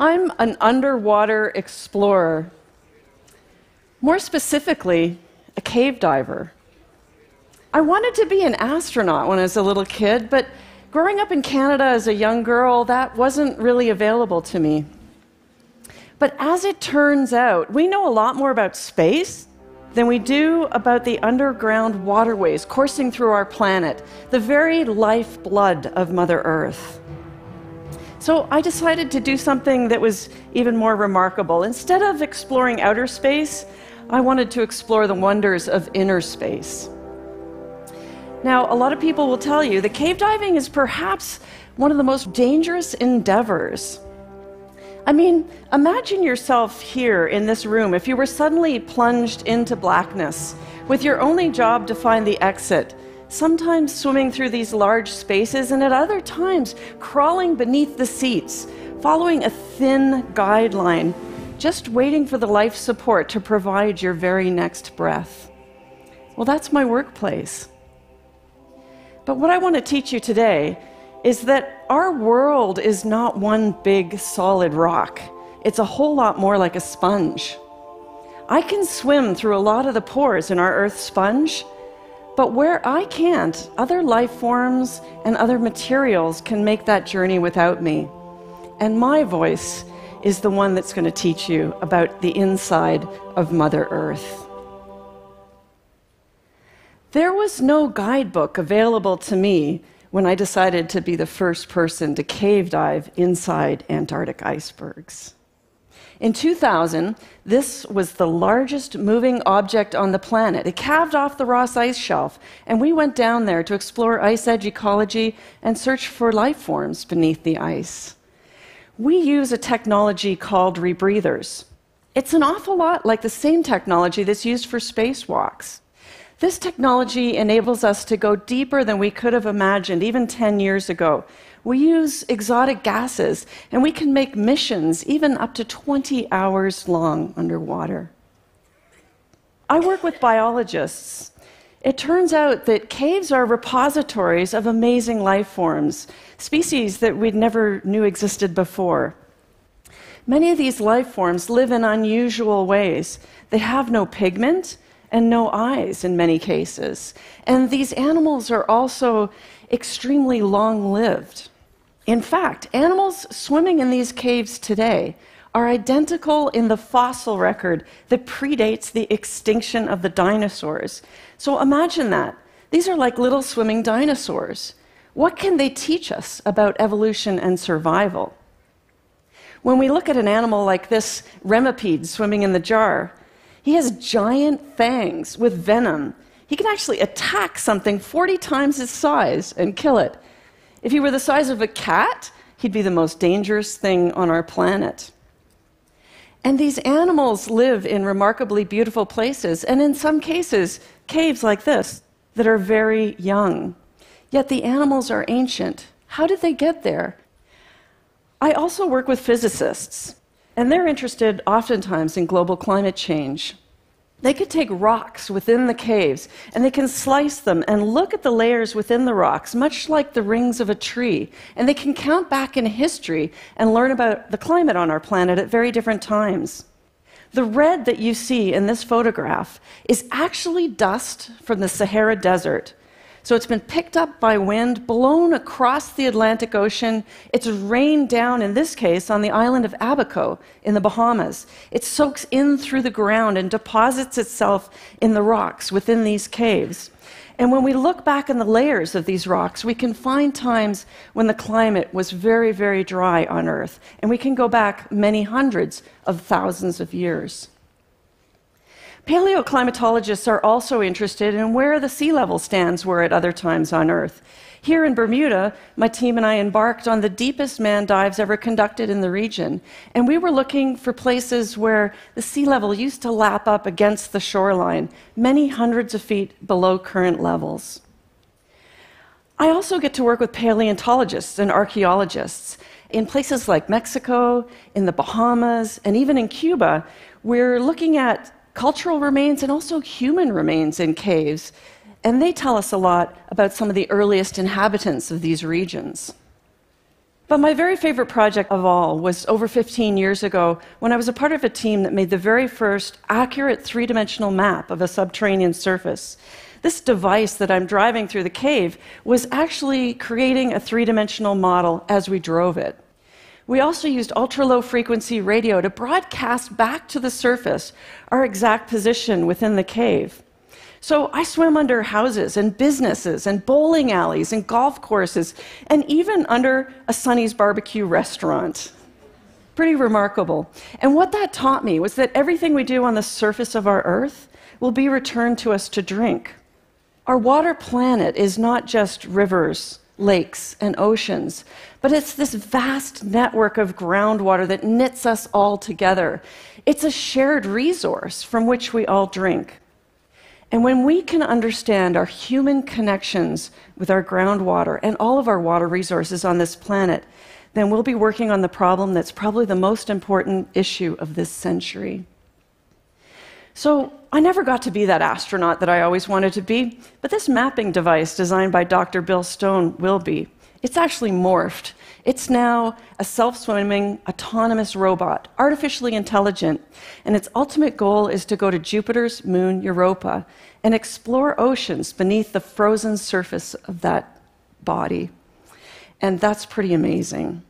I'm an underwater explorer. More specifically, a cave diver. I wanted to be an astronaut when I was a little kid, but growing up in Canada as a young girl, that wasn't really available to me. But as it turns out, we know a lot more about space than we do about the underground waterways coursing through our planet, the very lifeblood of Mother Earth. So I decided to do something that was even more remarkable. Instead of exploring outer space, I wanted to explore the wonders of inner space. Now, a lot of people will tell you that cave diving is perhaps one of the most dangerous endeavors. I mean, imagine yourself here in this room if you were suddenly plunged into blackness with your only job to find the exit, sometimes swimming through these large spaces and at other times crawling beneath the seats, following a thin guideline, just waiting for the life support to provide your very next breath. Well, that's my workplace. But what I want to teach you today is that our world is not one big solid rock. It's a whole lot more like a sponge. I can swim through a lot of the pores in our Earth sponge, but where I can't, other life forms and other materials can make that journey without me. And my voice is the one that's going to teach you about the inside of Mother Earth. There was no guidebook available to me when I decided to be the first person to cave dive inside Antarctic icebergs. In 2000, this was the largest moving object on the planet. It calved off the Ross Ice Shelf, and we went down there to explore ice edge ecology and search for life forms beneath the ice. We use a technology called rebreathers. It's an awful lot like the same technology that's used for spacewalks. This technology enables us to go deeper than we could have imagined even 10 years ago. We use exotic gases, and we can make missions even up to 20 hours long underwater. I work with biologists. It turns out that caves are repositories of amazing life forms, species that we never knew existed before. Many of these life forms live in unusual ways. They have no pigment, and no eyes in many cases. And these animals are also extremely long lived. In fact, animals swimming in these caves today are identical in the fossil record that predates the extinction of the dinosaurs. So imagine that. These are like little swimming dinosaurs. What can they teach us about evolution and survival? When we look at an animal like this remipede swimming in the jar, he has giant fangs with venom. He can actually attack something 40 times his size and kill it. If he were the size of a cat, he'd be the most dangerous thing on our planet. And these animals live in remarkably beautiful places, and in some cases, caves like this that are very young. Yet the animals are ancient. How did they get there? I also work with physicists. And they're interested oftentimes in global climate change. They could take rocks within the caves and they can slice them and look at the layers within the rocks, much like the rings of a tree. And they can count back in history and learn about the climate on our planet at very different times. The red that you see in this photograph is actually dust from the Sahara Desert so it's been picked up by wind, blown across the Atlantic Ocean. It's rained down, in this case, on the island of Abaco in the Bahamas. It soaks in through the ground and deposits itself in the rocks within these caves. And when we look back in the layers of these rocks, we can find times when the climate was very, very dry on Earth. And we can go back many hundreds of thousands of years. Paleoclimatologists are also interested in where the sea level stands were at other times on Earth. Here in Bermuda, my team and I embarked on the deepest manned dives ever conducted in the region, and we were looking for places where the sea level used to lap up against the shoreline, many hundreds of feet below current levels. I also get to work with paleontologists and archaeologists. In places like Mexico, in the Bahamas, and even in Cuba, we're looking at cultural remains and also human remains in caves. And they tell us a lot about some of the earliest inhabitants of these regions. But my very favorite project of all was over 15 years ago when I was a part of a team that made the very first accurate three dimensional map of a subterranean surface. This device that I'm driving through the cave was actually creating a three dimensional model as we drove it. We also used ultra low frequency radio to broadcast back to the surface our exact position within the cave. So I swim under houses and businesses and bowling alleys and golf courses and even under a Sonny's barbecue restaurant. Pretty remarkable. And what that taught me was that everything we do on the surface of our earth will be returned to us to drink. Our water planet is not just rivers, lakes, and oceans, but it's this vast network of groundwater that knits us all together. It's a shared resource from which we all drink. And when we can understand our human connections with our groundwater and all of our water resources on this planet, then we'll be working on the problem that's probably the most important issue of this century. So, I never got to be that astronaut that I always wanted to be, but this mapping device designed by Dr. Bill Stone will be. It's actually morphed. It's now a self swimming, autonomous robot, artificially intelligent, and its ultimate goal is to go to Jupiter's moon Europa and explore oceans beneath the frozen surface of that body. And that's pretty amazing.